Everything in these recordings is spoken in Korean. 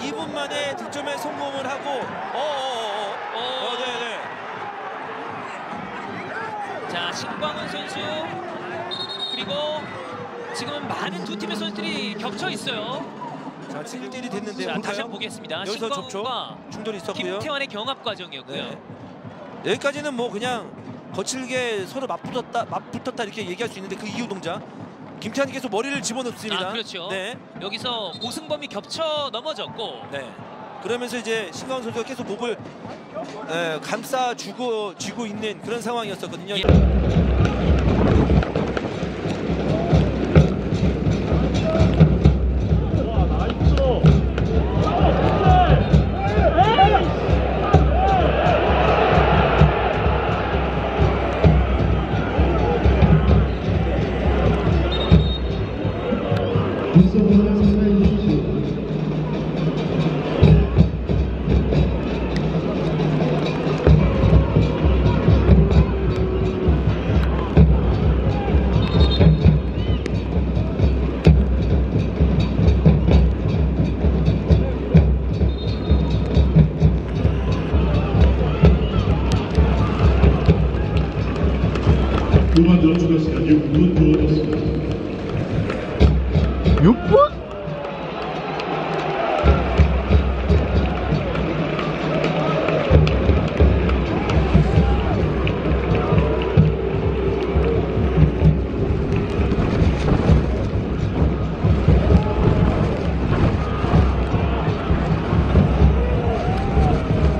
2분 만에 득점에 성공을 하고 어어어 어 어, 네, 네. 자 신광훈 선수 그리고 지금은 많은 두 팀의 선수들이 겹쳐 있어요. 자, 7대1이 됐는데 자 볼까요? 다시 한번 보겠습니다. 여기서 접촉 충돌이 있었고요. 김태환의 경합 과정이었고요. 네. 여기까지는 뭐 그냥 거칠게 서로 맞붙었다 맞붙었다 이렇게 얘기할 수 있는데 그 이후 동작 김태환이 계속 머리를 집어넣습니다. 아, 그렇죠. 네. 여기서 고승범이 겹쳐 넘어졌고 네. 그러면서 이제 신광훈 선수가 계속 목을 에, 감싸 주고 쥐고 있는 그런 상황이었었거든요. 예. 시간 6분 주어졌습니다. 6분?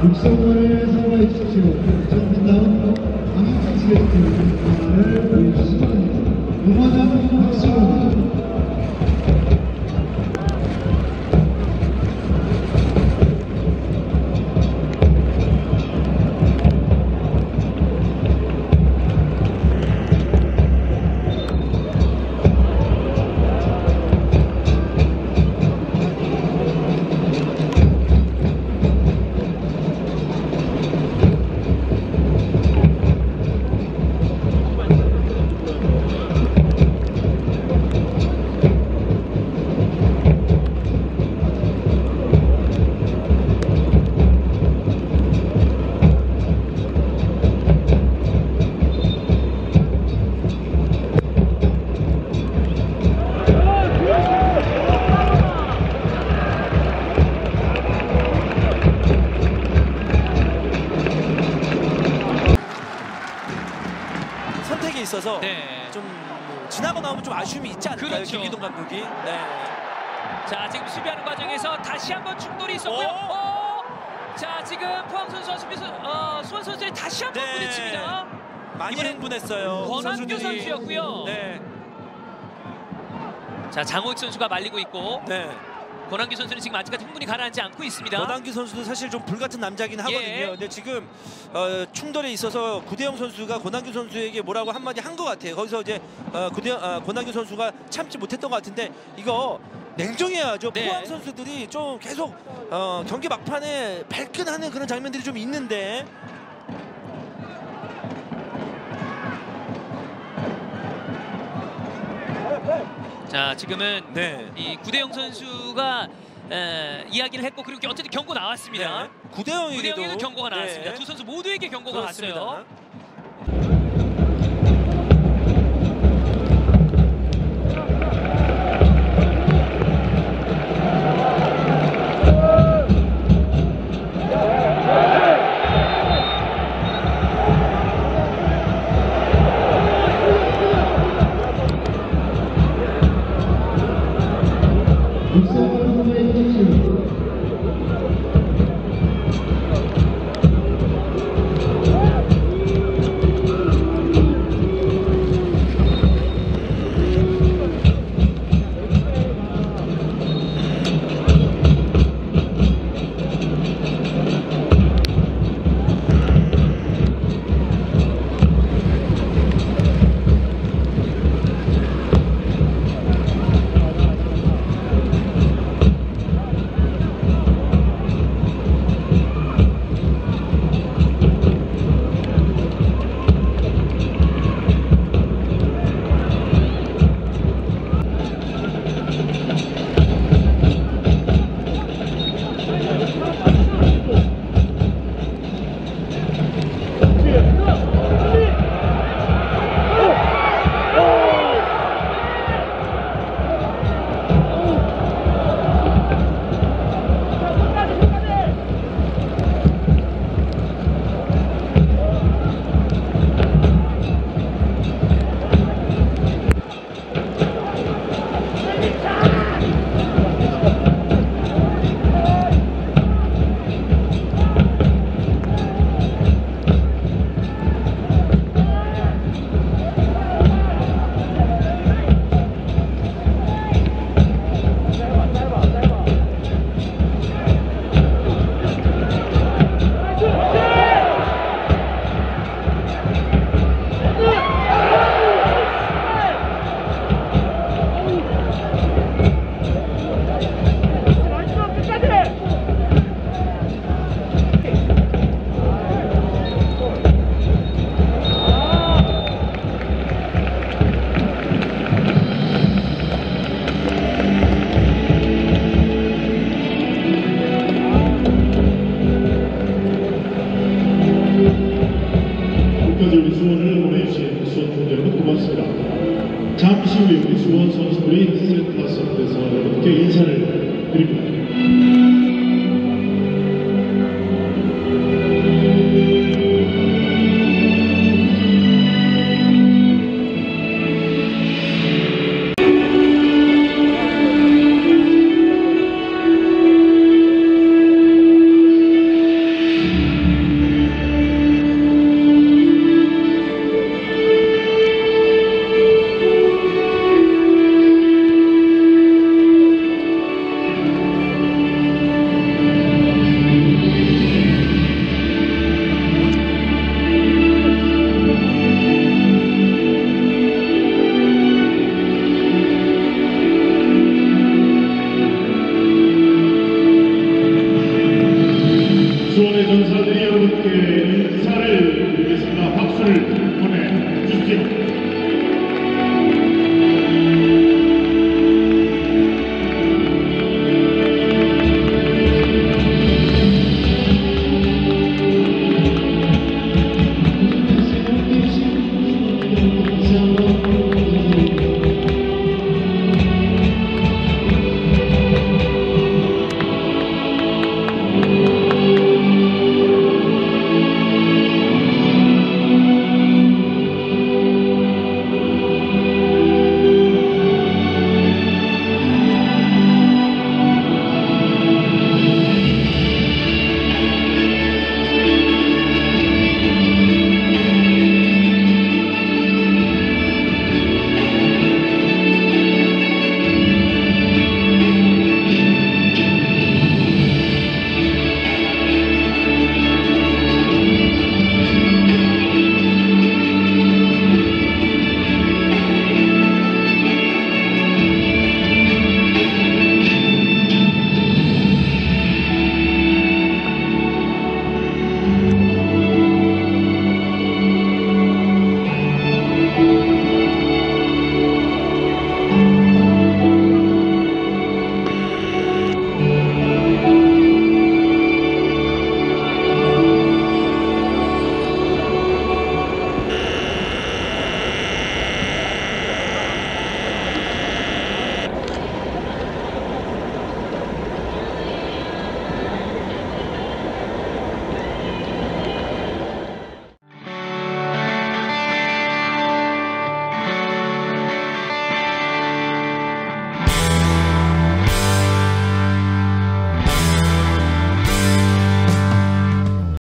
육성을 사용해 주십시오. 전 다음 방향 지겠습니다. 있어서 네. 좀뭐 지나고 나오면 좀 아쉬움이 있지 않을까요? 그렇죠. 김기동 감독이. 네. 자 지금 수비하는 과정에서 다시 한번 충돌이 있었고요. 오! 어? 자 지금 포항 선수와 수비 선, 어, 수원 선수 다시 한번 네. 부딪힙니다. 많이 흥분했어요. 권한규 선수들이. 선수였고요. 네, 자 장호익 선수가 말리고 있고 네. 권한규 선수는 지금 아직까지 흥분이 가라앉지 않고 있습니다. 권한규 선수도 사실 좀 불같은 남자긴 하거든요. 예. 근데 지금 어, 충돌에 있어서 구대영 선수가 권한규 선수에게 뭐라고 한마디 한 것 같아요. 거기서 이제 어, 구대 어, 권한규 선수가 참지 못했던 것 같은데 이거 냉정해야죠. 네. 포항 선수들이 좀 계속 어, 경기 막판에 발끈하는 그런 장면들이 좀 있는데 자 지금은 네. 이 구대영 선수가 에, 이야기를 했고 그리고 어쨌든 경고 나왔습니다. 네. 구대영에게도 구대영에도 경고가 나왔습니다. 네. 두 선수 모두에게 경고가 그렇습니다. 왔어요. Thompson, if this was